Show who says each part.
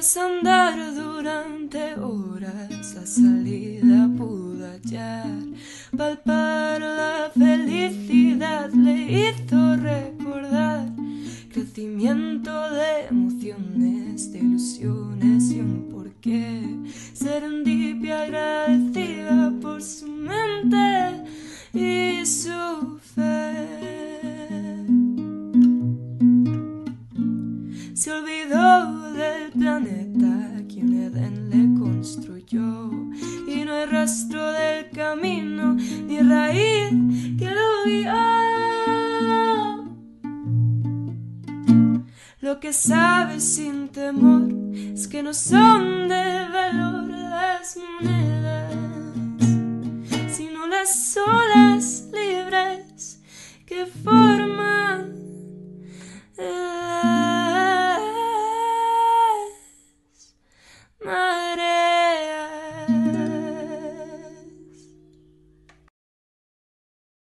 Speaker 1: Andar durante horas. La salida pudo hallar, palpar la felicidad le hizo recordar crecimiento de emociones, de ilusiones y un porqué, serendipia agradecida por su mente y su Se olvidó del planeta que un Edén le construyó y no hay rastro del camino ni raíz que lo guió. Lo que sabes sin temor es que no son de valor las monedas, sino las olas